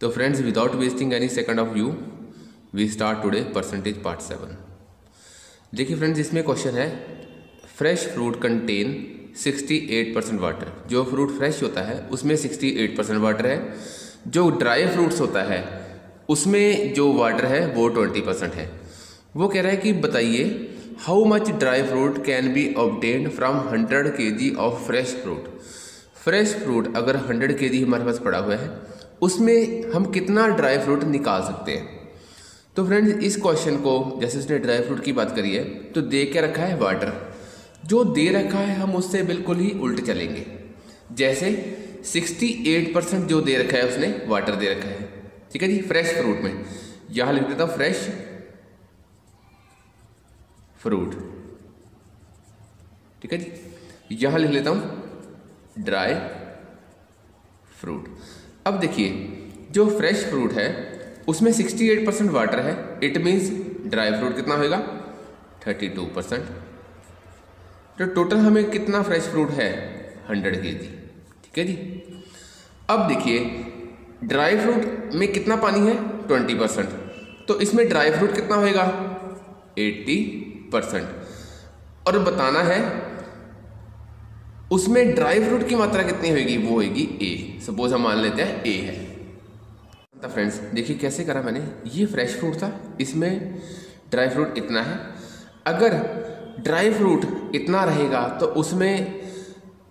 तो friends without wasting any second of you we start today percentage part seven देखिए friends इसमें question है fresh fruit contain 68 percent water जो fruit fresh होता है, उसमें 68 परसेंट वाटर है. जो ड्राई फ्रूट्स होता है, उसमें जो वाटर है, वो 20 परसेंट है. वो कह रहा है कि बताइए how much dry fruit can be obtain from 100 K G of fresh fruit fresh fruit अगर 100 के जी हमारे पास पड़ा हुआ है उसमें हम कितना ड्राई फ्रूट निकाल सकते हैं? तो फ्रेंड्स इस क्वेश्चन को, जैसे उसने ड्राई फ्रूट की बात करी है तो दे के रखा है? वाटर जो दे रखा है, हम उससे बिल्कुल ही उल्ट चलेंगे। जैसे 68 परसेंट जो दे रखा है, उसने वाटर दे रखा है। ठीक है जी? फ्रेश फ्रूट में। यहाँ लिख देता हूँ फ्रेश फ्रूट ठीक है जी? यहाँ लिख लेता हूँ ड्राई फ्रूट अब देखिए, जो फ्रेश फ्रूट है, उसमें 68 परसेंट वाटर है। इट मीन्स ड्राई फ्रूट कितना होगा 32 परसेंट तो टोटल हमें कितना फ्रेश फ्रूट है? 100 के जी ठीक है जी? अब देखिए ड्राई फ्रूट में कितना पानी है? 20 परसेंट तो इसमें ड्राई फ्रूट कितना होएगा? 80 परसेंट और बताना है उसमें ड्राई फ्रूट की मात्रा कितनी होगी वो होगी ए सपोज़ हम मान लेते हैं ए है। तो फ्रेंड्स देखिए कैसे करा मैंने? ये फ्रेश फ्रूट था। इसमें ड्राई फ्रूट इतना है। अगर ड्राई फ्रूट इतना रहेगा तो उसमें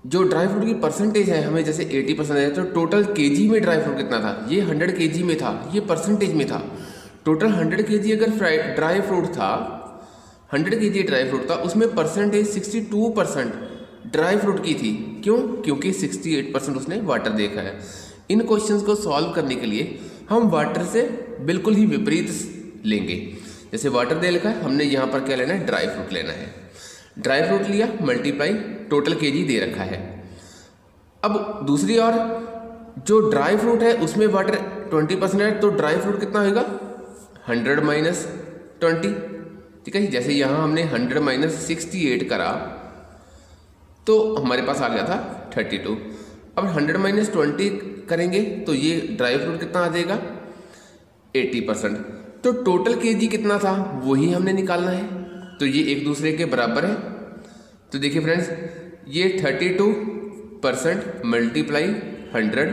जो ड्राई फ्रूट की परसेंटेज है, हमें जैसे 80 परसेंट है तो टोटल केजी में ड्राई फ्रूट कितना था? ये 100 केजी में था। ये परसेंटेज में था। टोटल 100 केजी अगर ड्राई फ्रूट था 100 केजी ड्राई फ्रूट था, उसमें परसेंटेज 62 परसेंट ड्राई फ्रूट की थी। क्यों? क्योंकि 68 परसेंट उसने वाटर देखा है। इन क्वेश्चंस को सॉल्व करने के लिए हम वाटर से बिल्कुल ही विपरीत लेंगे। जैसे वाटर दे लिखा है, हमने यहाँ पर क्या लेना है? ड्राई फ्रूट लेना है। ड्राई फ्रूट लिया मल्टीप्लाई टोटल केजी दे रखा है। अब दूसरी और, जो ड्राई फ्रूट है, उसमें वाटर 20 परसेंट है तो ड्राई फ्रूट कितना होगा 100 माइनस ट्वेंटी ठीक है? जैसे यहाँ हमने 100 माइनस सिक्सटी एट करा तो हमारे पास आ गया था 32 अब 100 माइनस ट्वेंटी करेंगे तो ये ड्राई फ्रूट कितना आ जाएगा? 80 परसेंट। तो टोटल केजी कितना था? वही हमने निकालना है। तो ये एक दूसरे के बराबर है। तो देखिए फ्रेंड्स, ये 32 percent multiply hundred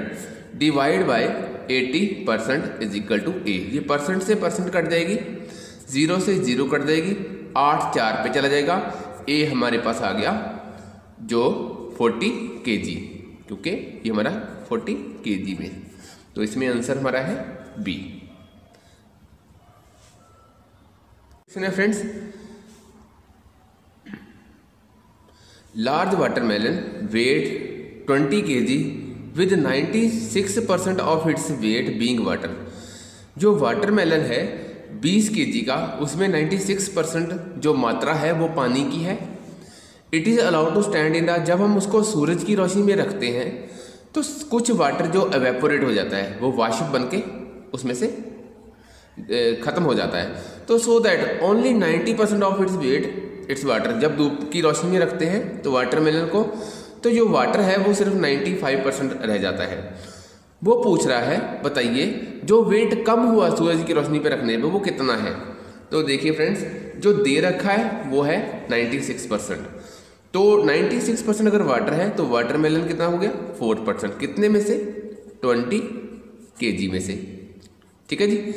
divide by 80 percent is equal to uh ये परसेंट से परसेंट कट जाएगी। ज़ीरो से ज़ीरो कट जाएगी। आठ चार पे चला जाएगा। ए हमारे पास आ गया जो 40 के जी क्योंकि ये हमारा 40 के जी में तो इसमें आंसर हमारा है बी। सुनिए friends, large watermelon weight 20 K G with 96 percent of its weight being water. जो वाटरमेलन है 20 के जी का, उसमें 96 परसेंट जो मात्रा है, वो पानी की है। It is allowed to stand in जब हम उसको सूरज की रोशनी में रखते हैं तो कुछ वाटर जो एवेपोरेट हो जाता है, वो वाशिप बन के उसमें से ख़त्म हो जाता है। तो so that only 90 percent of its weight it's water जब धूप की रोशनी में रखते हैं तो वाटरमेलन को तो जो वाटर है, वो सिर्फ़ 95 परसेंट रह जाता है। वो पूछ रहा है, बताइए, जो वेट कम हुआ सूरज की रोशनी पर रखने पर वो कितना है? तो देखिए फ्रेंड्स जो दे रखा है, वो है 96 परसेंट तो 96 परसेंट अगर वाटर है तो वाटर मेलन कितना हो गया? फोर परसेंट कितने में से? 20 के में से। ठीक है जी?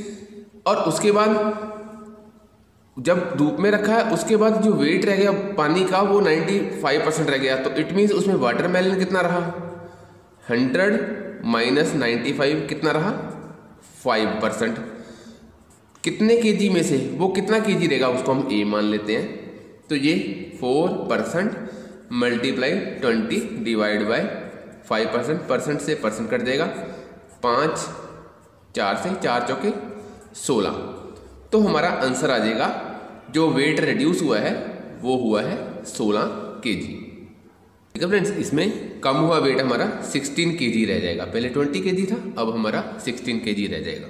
और उसके बाद जब धूप में रखा है, उसके बाद जो वेट रह गया पानी का, वो 95 परसेंट रह गया। तो इट मीन्स उसमें वाटर मेलन कितना रहा? 100 माइनस नाइन्टी कितना रहा? 5 परसेंट कितने केजी में से? वो कितना केजी रहेगा? उसको हम ए मान लेते हैं। तो ये four percent multiply twenty divide by five percent percent से परसेंट कट जाएगा। पाँच, चार से चार चौके सोलह। तो हमारा आंसर आ जाएगा, जो वेट रिड्यूस हुआ है, वो हुआ है सोलह के जी ठीक है फ्रेंड्स इसमें कम हुआ वेट हमारा सिक्सटीन के जी रह जाएगा। पहले ट्वेंटी के जी था, अब हमारा सिक्सटीन के जी रह जाएगा।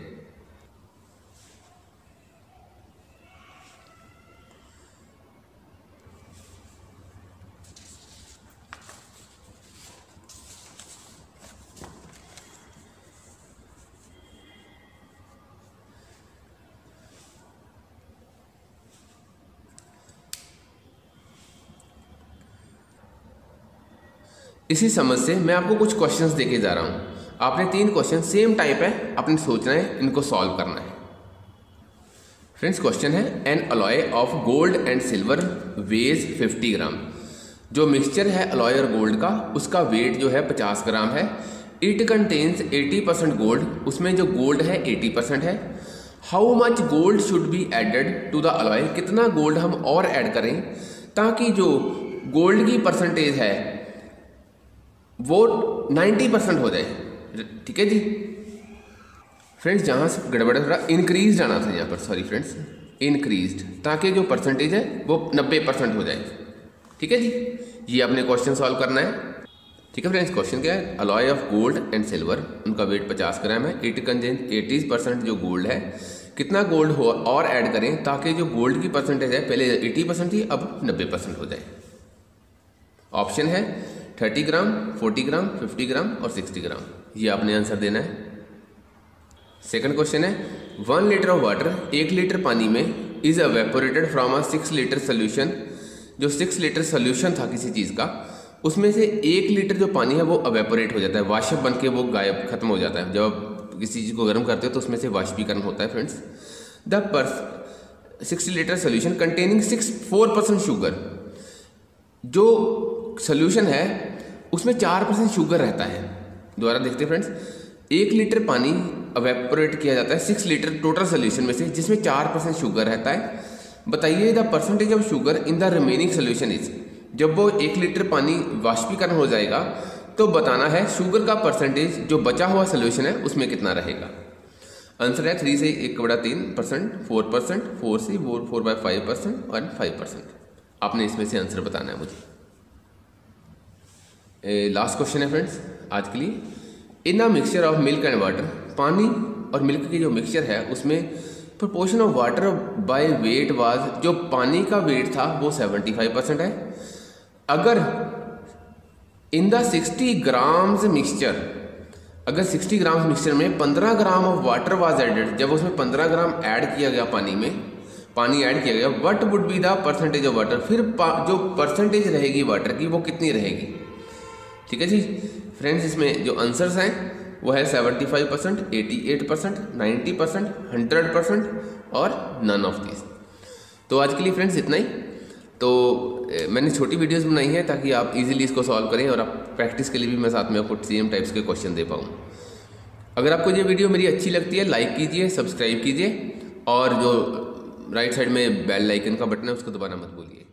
इसी समझ से मैं आपको कुछ क्वेश्चंस देके जा रहा हूँ। आपने तीन क्वेश्चन सेम टाइप है, आपने सोचना है, इनको सॉल्व करना है। फ्रेंड्स क्वेश्चन है an alloy of gold and silver weighs 50 gram जो मिक्सचर है अलॉय और गोल्ड का, उसका वेट जो है 50 ग्राम है। इट कंटेन्स 80 परसेंट गोल्ड उसमें जो गोल्ड है 80 परसेंट है। How much gold should be added to the alloy कितना गोल्ड हम और ऐड करें ताकि जो गोल्ड की परसेंटेज है वो 90 परसेंट हो जाए। ठीक है जी? फ्रेंड्स जहाँ से गड़बड़ थोड़ा इंक्रीज जाना था यहाँ पर सॉरी फ्रेंड्स इंक्रीज ताकि जो परसेंटेज है, वो 90 परसेंट हो जाए। ठीक है जी? ये आपने क्वेश्चन सॉल्व करना है। ठीक है फ्रेंड्स क्वेश्चन क्या है? Alloy of gold and silver उनका वेट 50 ग्राम है। इट कंजेन एटी परसेंट जो गोल्ड है। कितना गोल्ड हो, और ऐड करें, ताकि जो गोल्ड की परसेंटेज है, पहले 80 परसेंट थी, अब 90 परसेंट हो जाए। ऑप्शन है 30 ग्राम 40 ग्राम 50 ग्राम और 60 ग्राम। ये आपने आंसर देना है। सेकंड क्वेश्चन है वन लीटर ऑफ़ वाटर एक लीटर पानी में is evaporated from a six litre solution जो सिक्स लीटर सोल्यूशन था किसी चीज़ का, उसमें से एक लीटर जो पानी है वो अवेपोरेट हो जाता है वाशप बन के वो गायब खत्म हो जाता है। जब आप किसी चीज़ को गर्म करते हो तो उसमें से वाष्पीकरण होता है friends the purse sixty litre solution containing six four percent sugar जो सोल्यूशन है, उसमें चार परसेंट शुगर रहता है। दोबारा देखते हैं फ्रेंड्स एक लीटर पानी अवेपोरेट किया जाता है सिक्स लीटर टोटल सोल्यूशन में से, जिसमें चार परसेंट शुगर रहता है। बताइए the percentage of sugar in the remaining solution is जब वो एक लीटर पानी वाष्पीकरण हो जाएगा तो बताना है शुगर का परसेंटेज जो बचा हुआ सोल्यूशन है, उसमें कितना रहेगा। आंसर है थ्री से एक बड़ा तीन परसेंट फोर परसेंट फोर से four four by five percent और फाइव परसेंट आपने इसमें से आंसर बताना है मुझे। लास्ट क्वेश्चन है फ्रेंड्स आज के लिए। In the mixture of milk and water पानी और मिल्क की जो मिक्सचर है, उसमें proportion of water by weight was जो पानी का वेट था, वो 75 परसेंट है। अगर इन द 60 ग्राम्स मिक्सचर अगर 60 ग्राम्स मिक्सचर में 15 gram of water was added जब उसमें 15 ग्राम ऐड किया गया पानी में, पानी ऐड किया गया what would be the percentage of water फिर जो परसेंटेज रहेगी वाटर की, वो कितनी रहेगी? ठीक है जी? फ्रेंड्स इसमें जो आंसर्स हैं, वो है seventy five percent eighty eight percent ninety percent hundred percent और नन ऑफ़ दिस तो आज के लिए फ्रेंड्स इतना ही। तो मैंने छोटी वीडियोस बनाई है ताकि आप इजीली इसको सॉल्व करें और आप प्रैक्टिस के लिए भी मैं साथ में आपको सेम टाइप्स के क्वेश्चन दे पाऊँ। अगर आपको ये वीडियो मेरी अच्छी लगती है लाइक कीजिए सब्सक्राइब कीजिए और जो राइट साइड में बेल लाइकन का बटन है, उसको दबाना मत भूलिए।